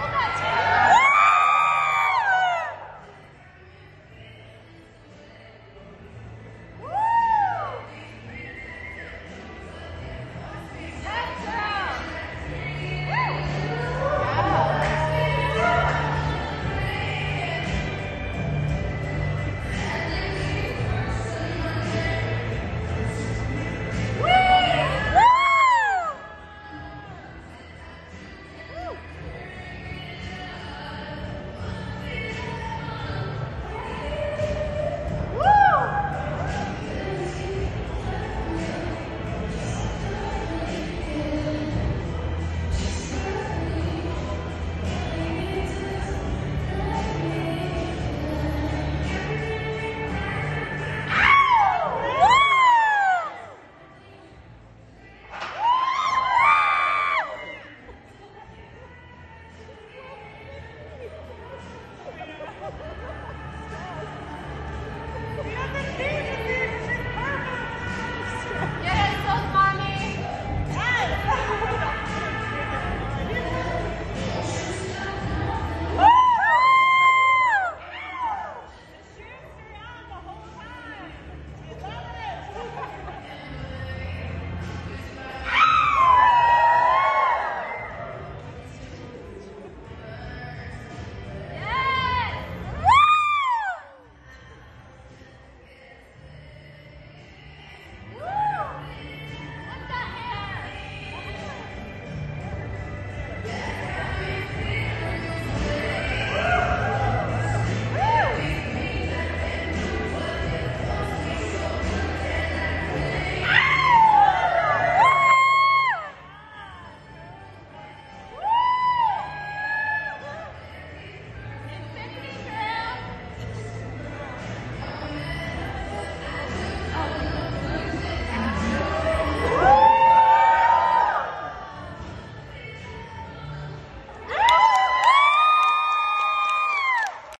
Hold that